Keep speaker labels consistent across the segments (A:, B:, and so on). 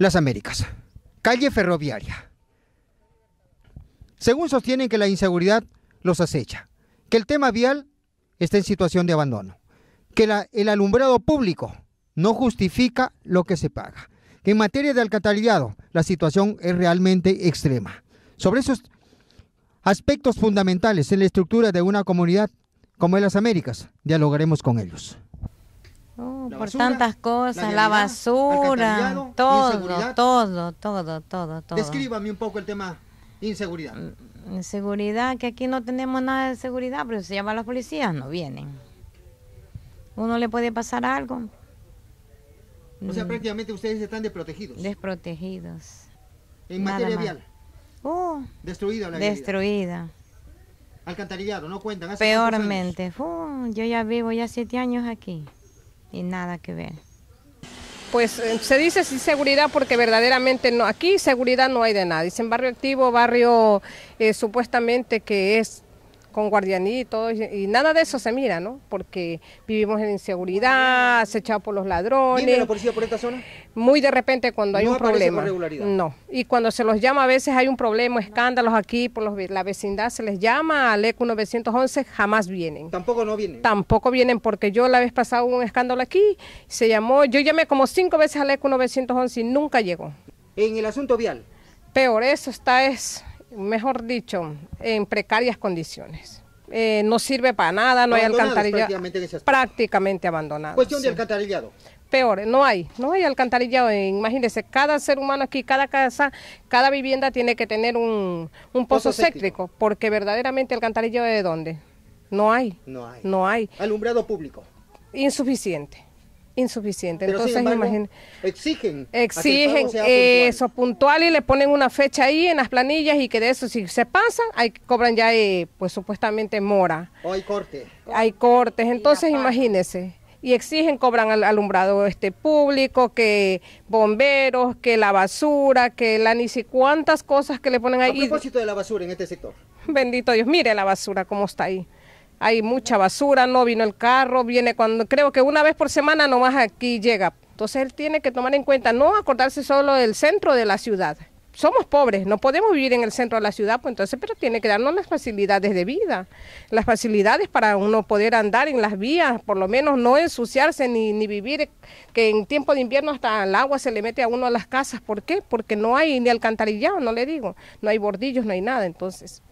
A: Las Américas, calle ferroviaria. Según sostienen que la inseguridad los acecha, que el tema vial está en situación de abandono, que el alumbrado público no justifica lo que se paga, que en materia de alcantarillado la situación es realmente extrema. Sobre esos aspectos fundamentales en la estructura de una comunidad como es las Américas, dialogaremos con ellos.
B: Por
A: basura,
B: tantas cosas,
A: la
B: basura, todo,
A: inseguridad.
B: todo, todo, todo, todo.
A: Descríbame un poco el tema inseguridad.
B: Mm, Seguridad, que aquí no tenemos nada de seguridad, pero se llama a los policías, no vienen. Uno le puede pasar algo,
A: O sea, prácticamente ustedes están desprotegidos.
B: desprotegidos.
A: en
B: nada
A: materia
B: más.
A: vial,
B: Uh,
A: destruida la vialidad.
B: destruida.
A: Alcantarillado, no cuentan.
B: Peormente. Uh, yo ya vivo ya siete años aquí y nada que ver.
C: Pues eh, se dice sin seguridad porque verdaderamente no, aquí seguridad no hay de nada. Dicen barrio activo, barrio eh, supuestamente que es con guardianito y, y nada de eso se mira, ¿no? Porque vivimos en inseguridad, acechados por los
A: ¿Viene
C: ladrones.
A: la policía por esta zona?
C: Muy de repente cuando hay
A: No
C: un problema.
A: con regularidad.
C: No. Y cuando se los llama a veces hay un problema, escándalos aquí por los la vecindad, se les llama al ECU 911, jamás vienen.
A: Tampoco no viene.
C: Tampoco vienen porque yo la vez pasada hubo un escándalo aquí, se llamó, yo llamé como cinco veces al ECU 911 y nunca llegó.
A: En el asunto vial,
C: Peor, eso está es, mejor dicho, en precarias condiciones. Eh, no sirve para nada, no hay alcantarillado.
A: prácticamente
C: abandonado.
A: cuestión de alcantarillado.
C: Peor, no hay, no hay alcantarillado. Eh, Imagínense, cada ser humano aquí, cada casa, cada vivienda tiene que tener un, un pozo,
A: Pozo séptico.
C: séptico, porque verdaderamente alcantarillado de dónde? No hay,
A: No hay.
C: no hay.
A: Alumbrado público.
C: Insuficiente, insuficiente.
A: Pero
C: Entonces,
A: embargo,
C: imagín-
A: exigen. a
C: exigen
A: sea
C: eso puntual y le ponen una fecha ahí en las planillas y que de eso si se pasa, ahí cobran ya eh, pues supuestamente mora.
A: O hay corte.
C: hay cortes, entonces imagínense. Y exigen, cobran al alumbrado este público, que bomberos, que la basura, que la ni si cuántas cosas que le ponen
A: A
C: ahí.
A: Propósito de la basura en este sector.
C: Bendito Dios, mire la basura cómo está ahí. Hay mucha basura, no vino el carro, viene cuando, creo que una vez por semana nomás aquí llega. Entonces él tiene que tomar en cuenta, no acordarse solo del centro de la ciudad. Somos pobres, no podemos vivir en el centro de la ciudad, pues entonces, pero tiene que darnos las facilidades de vida, las facilidades para uno poder andar en las vías, por lo menos no ensuciarse ni, ni vivir, que en tiempo de invierno hasta el agua se le mete a uno a las casas. ¿Por qué? Porque no hay ni alcantarillado, no le digo, no hay bordillos, no hay nada, entonces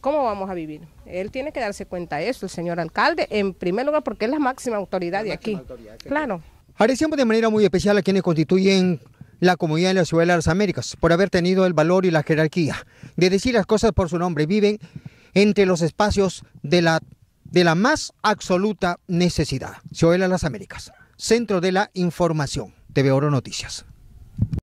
C: cómo vamos a vivir. Él tiene que darse cuenta de eso, el señor alcalde, en primer lugar porque es la máxima autoridad
A: La
C: de
A: máxima
C: aquí.
A: autoridad,
C: claro.
A: Agradecemos de manera muy especial a quienes constituyen la comunidad de la ciudad de las Américas por haber tenido el valor y la jerarquía de decir las cosas por su nombre. Viven entre los espacios de la, de la más absoluta necesidad. Ciudad de las Américas, Centro de la Información. TV Oro Noticias.